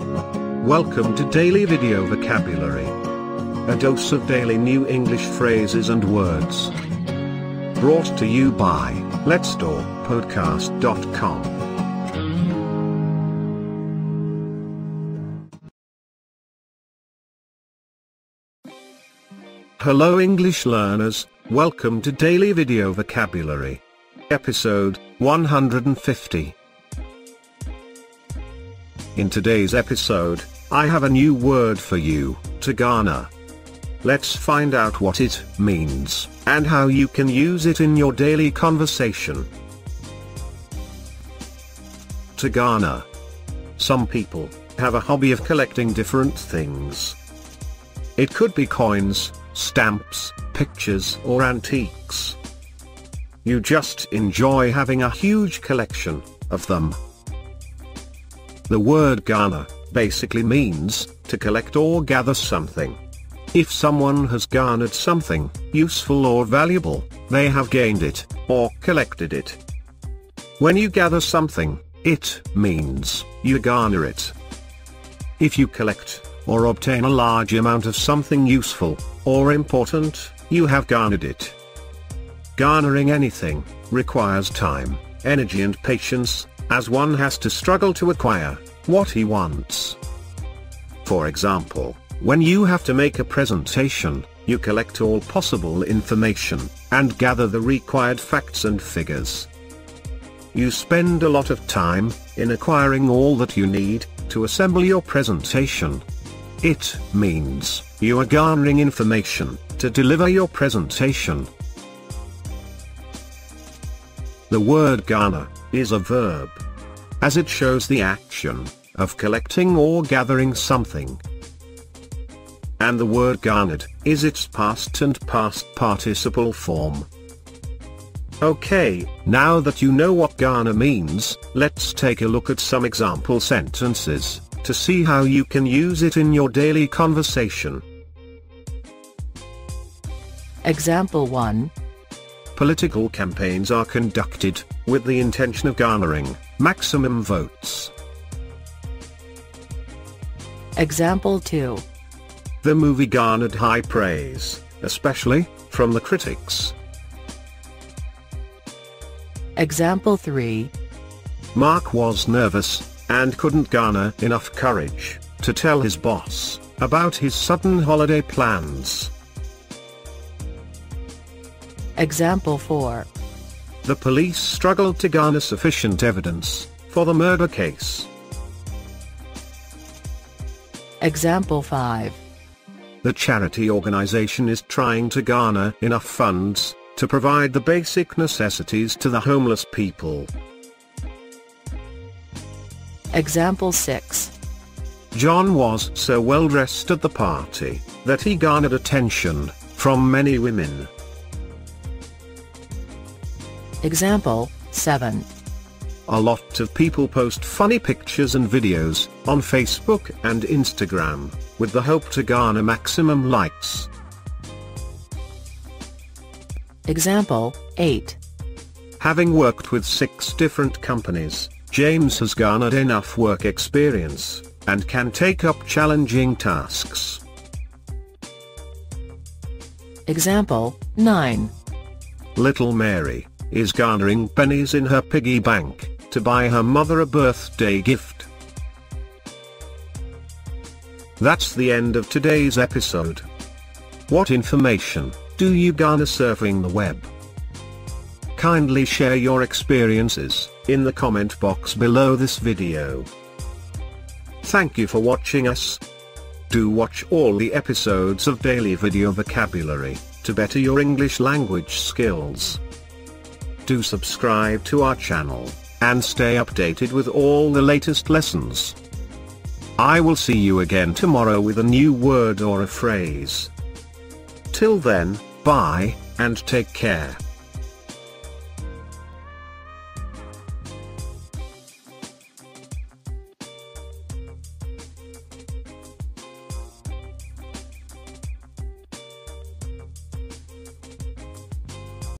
Welcome to Daily Video Vocabulary. A dose of daily new English phrases and words. Brought to you by letstalkpodcast.com. Hello English learners, welcome to Daily Video Vocabulary. Episode 150. In today's episode, I have a new word for you, to garner. Let's find out what it means, and how you can use it in your daily conversation. To garner. Some people have a hobby of collecting different things. It could be coins, stamps, pictures or antiques. You just enjoy having a huge collection of them. The word garner basically means to collect or gather something. If someone has garnered something useful or valuable, they have gained it or collected it. When you gather something, it means you garner it. If you collect or obtain a large amount of something useful or important, you have garnered it. Garnering anything requires time, energy and patience, as one has to struggle to acquire what he wants. For example, when you have to make a presentation, you collect all possible information, and gather the required facts and figures. You spend a lot of time, in acquiring all that you need, to assemble your presentation. It means, you are garnering information, to deliver your presentation. The word garner, is a verb. As it shows the action, of collecting or gathering something. And the word garnered, is its past and past participle form. Okay, now that you know what garner means, let's take a look at some example sentences, to see how you can use it in your daily conversation. Example 1. Political campaigns are conducted, with the intention of garnering maximum votes. Example 2. The movie garnered high praise, especially from the critics. Example 3. Mark was nervous, and couldn't garner enough courage to tell his boss about his sudden holiday plans. Example 4. The police struggled to garner sufficient evidence for the murder case. Example 5. The charity organization is trying to garner enough funds to provide the basic necessities to the homeless people. Example 6. John was so well dressed at the party that he garnered attention from many women. Example 7. A lot of people post funny pictures and videos on Facebook and Instagram with the hope to garner maximum likes. Example 8. Having worked with six different companies, James has garnered enough work experience and can take up challenging tasks. Example 9. Little Mary is garnering pennies in her piggy bank to buy her mother a birthday gift. That's the end of today's episode. What information do you garner surfing the web? Kindly share your experiences in the comment box below this video. Thank you for watching us. Do watch all the episodes of Daily Video Vocabulary to better your English language skills. Do subscribe to our channel and stay updated with all the latest lessons. I will see you again tomorrow with a new word or a phrase. Till then, bye, and take care.